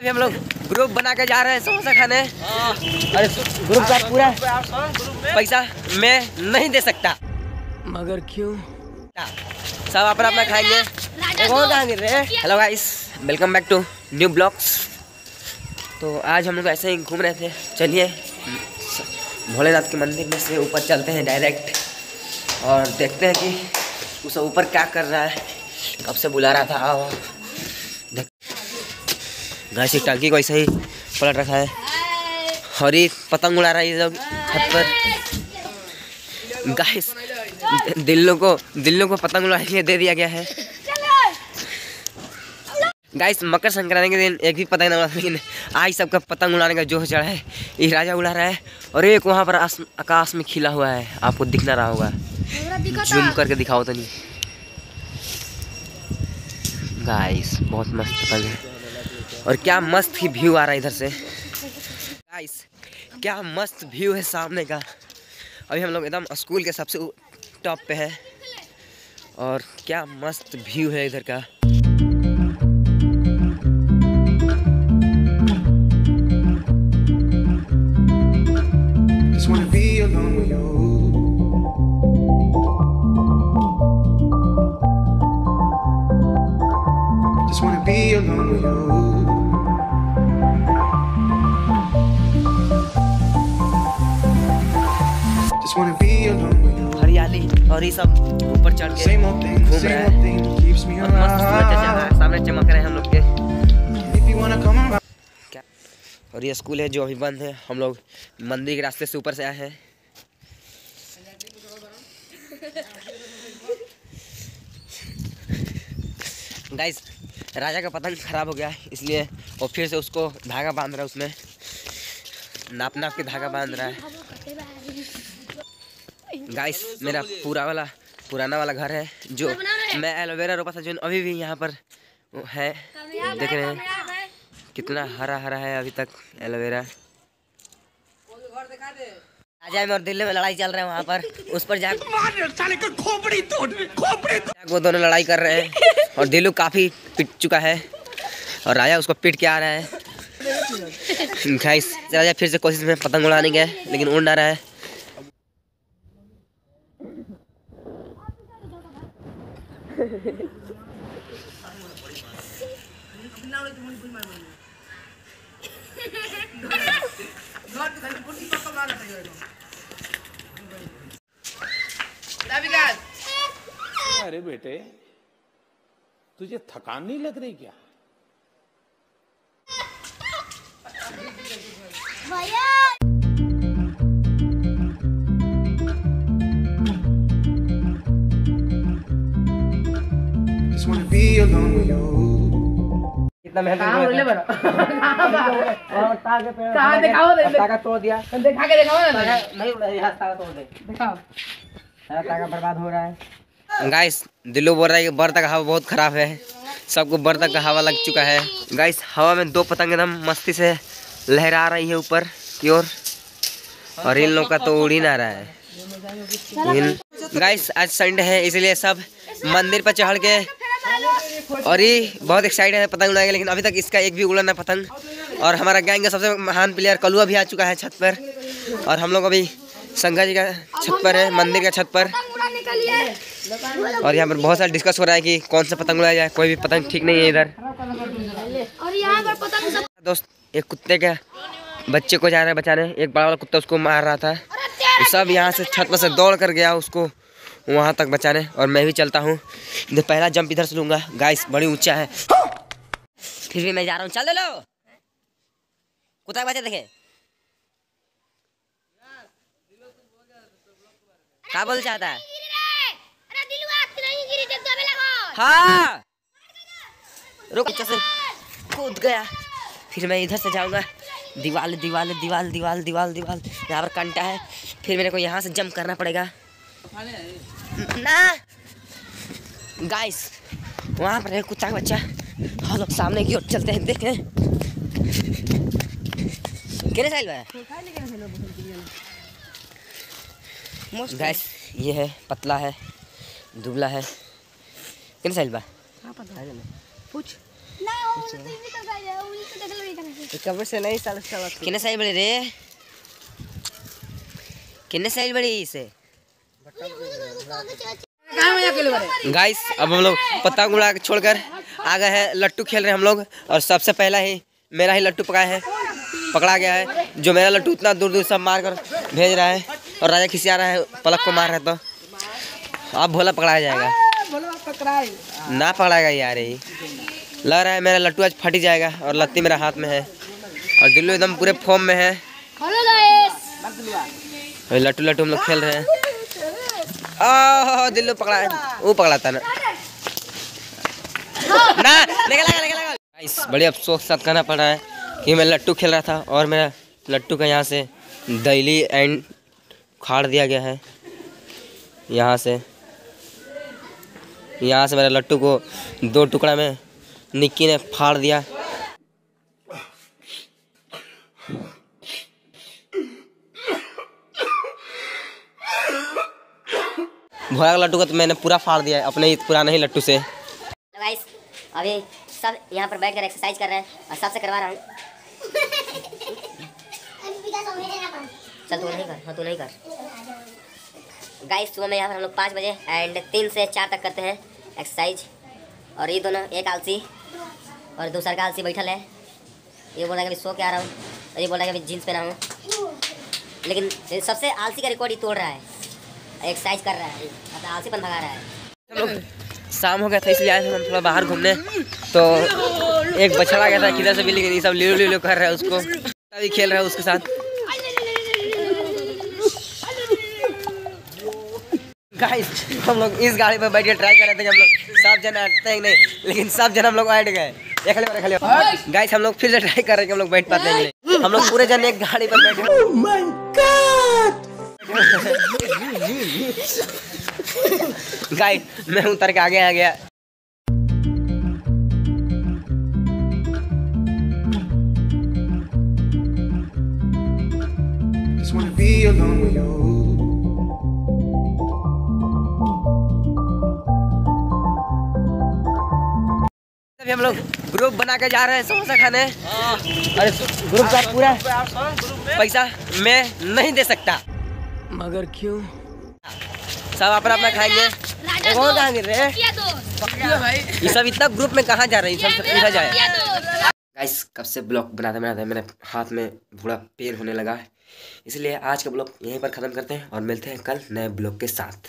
अभी हम लोग ग्रुप बना के जा रहे हैं समोसा खाने। और ग्रुप का पूरा पैसा मैं नहीं दे सकता। मगर क्यों? सब अपना अपना खाएँगे। Hello guys welcome back to new blogs तो आज हम लोग ऐसे ही घूम रहे थे। चलिए, भोलेनाथ के मंदिर में से ऊपर चलते हैं डायरेक्ट और देखते हैं कि उसे ऊपर क्या कर रहा है। कब से बुला रहा था, आओ। गाइस एक टंकी को ऐसे ही, पलट रखा है। और ये पतंग उड़ा रहा है ये छत पर। गाइस, दिल्लों को दिल्लों को पतंग उड़ाने के लिए दे दिया गया है। गाइस, मकर संक्रांति के दिन एक भी पतंग नहीं उड़ा लेकिन आज सबका पतंग उड़ाने का जोश चढ़ा है। ये राजा उड़ा रहा है, और एक वहाँ पर आकाश में खिला हुआ है। आपको दिखना रहा होगा। जूम करके दिखाओ तो नहीं। गाइस, बहुत मस्त पतंग है। और क्या मस्त ही व्यू आ रहा है इधर से। गाइस क्या मस्त व्यू है सामने का। अभी हम लोग एकदम स्कूल के सबसे टॉप पे है। और क्या मस्त व्यू है इधर का। Just wanna be alone with you. हरियाली और ये सब ऊपर चढ़ के घूम रहा है। और मस्त सूरज जगह है। सामने चमक रहे हैं हम लोग के. क्या? और ये स्कूल है जो अभी बंद है। हम लोग मंदिर के रास्ते से ऊपर से आए हैं। गाइस राजा का पतंग खराब हो गया है, इसलिए वो फिर से उसको धागा बाँध रहा है उसमें। नाप नाप के धागा बाँध रहा है। गाइस मेरा पूरा वाला पुराना वाला घर है जो मैं एलोवेरा रोपा था जो अभी भी यहाँ पर है। देख रहे हैं। कितना हरा हरा है अभी तक एलोवेरा। राजा में और दिल्ली में लड़ाई चल रहा है वहाँ पर। उस पर जा वो दोनों लड़ाई कर रहे हैं। और दिल्लू काफ़ी पिट चुका है। और राजा उसको पीट के आ रहा है। गाइस राजा फिर से कोशिश में पतंग उड़ाने गए लेकिन उड़ ना रहा है। अरे बेटे तुझे थकान नहीं लग रही क्या? Just कितना मेहनत कहाँ दिखाओ दे- ताका तोड़ दिया। देखा के दिखाओ ना नहीं उड़ा यहाँ ताका तोड़ दे। दिखाओ। ताका बर्बाद हो रहा है। गाइस दिल्लू बोल रहा है कि बर्तक हवा बहुत खराब है। सबको बर्तक का हवा लग चुका है। गाइस हवा में दो पतंग एकदम मस्ती से लहरा रही है ऊपर की ओर। और इन लोग का तो उड़ ही ना रहा है। गाइस आज संडे है इसलिए सब मंदिर पर चढ़ के और ये बहुत एक्साइटेड है पतंग उड़ाएँगे लेकिन अभी तक इसका एक भी उड़ा ना पतंग। और हमारा गैंग का सबसे महान प्लेयर कलुआ भी आ चुका है छत पर। और हम लोग अभी संघा जी का छत पर है मंदिर का छत पर। और यहाँ पर बहुत सारा डिस्कस हो रहा है कि कौन सा पतंग उड़ाया जाए कोई भी पतंग ठीक नहीं है इधर। और यहाँ पर पतंग दोस्त एक कुत्ते का बच्चे को जा रहा है बचाने। एक बड़ा वाला कुत्ता उसको मार रहा था। सब यहाँ से छत पर से दौड़ कर गया उसको वहाँ तक बचाने और मैं भी चलता हूँ। इधर पहला जंप इधर से लूँगा। गाइस बड़ी ऊँचा है। फिर भी मैं जा रहा हूँ। चल लो। कुत्ता का बच्चा देखे। क्या बोल चाहता है? हाँ। कूद गया। फिर मैं इधर से जाऊँगा। दीवाल दीवाल दीवाल दीवाल दीवाल दीवाल। यहाँ पर कंटा है। फिर मेरे को यहाँ से जंप करना पड़ेगा। ना। गाइस वहाँ पर है कुत्ता बच्चा। हम लोग सामने की ओर चलते हैं देखें कितने साइल है। गैस ये है पतला है दुबला है। कितने साइल बा पूछ। ना वो तो तो कब्र से नहीं साल कितने साइज़ बड़ी रे? कितने साइज़ बड़ी इसे? गाइस अब हम लोग पत्ता उड़ा के छोड़कर आ गए हैं। लट्टू खेल रहे हैं हम लोग। और सबसे पहला ही मेरा ही लट्टू पकाया है पकड़ा गया है। जो मेरा लट्टू इतना दूर दूर सब मार कर भेज रहा है और राजा खिसिया रहा है पलक को मार रहा है तो। अब भोला पकड़ाया जाएगा। ना पकड़ाएगा यार यही लग रहा है मेरा लट्टू आज फट ही जाएगा और लत्ती मेरा हाथ में है। और दिल्लू एकदम पूरे फॉर्म में है। लट्टू लट्टू हम लोग खेल रहे हैं। दिल्लू पकड़ा वो पकड़ाता ना ना गाइस बड़े अफसोस साथ कहना पड़ रहा है कि मैं लट्टू खेल रहा था और मेरा लट्टू का यहाँ से दैली एंड खाड़ दिया गया है। यहाँ से यहाँ से मेरे लट्टू को दो टुकड़ा में निक्की ने फाड़ दिया। भोला का लट्टू का तो मैंने पूरा फाड़ दिया है, अपने पुराने ही लट्टू से। गाइस अभी सब यहाँ पर बैठ कर एक्सरसाइज कर रहे हैं और सबसे करवा रहा हूँ। चल तू नहीं कर हाँ तू नहीं कर। गाइस सुबह में यहाँ पर हम लोग पाँच बजे एंड तीन से चार तक करते हैं एक्सरसाइज और ये दोनों, एक आलसी और दूसरा का आलसी बैठल है। ये बोल कि अभी सो के आ रहा हूँ और ये बोल कि अभी जीन्स पहना हूँ। लेकिन सबसे आलसी का रिकॉर्ड ही तोड़ रहा है। एक्सरसाइज कर रहा है। मतलब आलसीपन भगा रहा है। हम लोग शाम हो गया था इसलिए आए थे हम थोड़ा बाहर घूमने। तो एक बछड़ा गया था किधर से भी लेकिन सब लीलो लीलो कर रहा है उसको। अभी खेल रहा है उसके साथ। गाइस हम लोग इस गाड़ी पर बैठ के ट्राई कर रहे थे कि हम लोग सब जन अटते हैं नहीं लेकिन सब जन हम लोग बैठ गए। ये खाली बार खाली गाइस हम लोग फिर से ट्राई कर रहे हैं कि हम लोग बैठ पाते हैं हम लोग पूरे जन एक गाड़ी पर बैठे। गाइस मैं उतर के आगे आ गया Just wanna be alone with you. अभी हम लोग ग्रुप बना के जा रहे हैं समोसा खाने। अरे ग्रुप का पूरा पैसा मैं नहीं दे सकता। मगर क्यों? सब अपना अपना खाएँगे। कौन कहाँ गिर रहे। हैं ये सब इतना ग्रुप में कहाँ जा रहे हैं? सब इधर जाए गाइस कब से ब्लॉग बनाते बनाते मेरे हाथ में थोड़ा पेड़ होने लगा है। इसलिए आज का ब्लॉग यहीं पर ख़त्म करते हैं और मिलते हैं कल नए ब्लॉग के साथ।